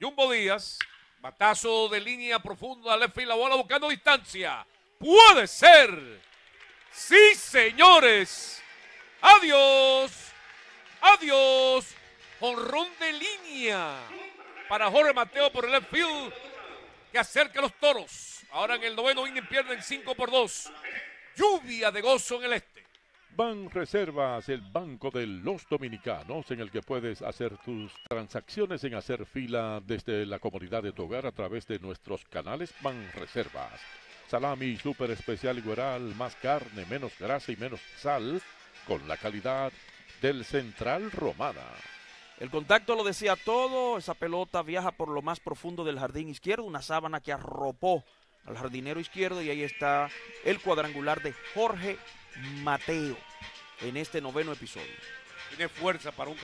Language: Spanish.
Jumbo Díaz, batazo de línea profunda, field, la bola buscando distancia. Puede ser. Sí, señores. Adiós. Adiós. Honrón de línea para Jorge Mateo por el left field que acerca a los toros. Ahora en el noveno inning pierden 5 por 2. Lluvia de gozo en el este. Ban Reservas, el banco de los dominicanos, en el que puedes hacer tus transacciones en hacer fila desde la comodidad de tu hogar a través de nuestros canales Ban Reservas. Salami super especial igual, más carne, menos grasa y menos sal, con la calidad del Central Romana. El contacto lo decía todo, esa pelota viaja por lo más profundo del jardín izquierdo, una sábana que arropó al jardinero izquierdo y ahí está el cuadrangular de Jorge Mateo en este noveno episodio. Tiene fuerza para un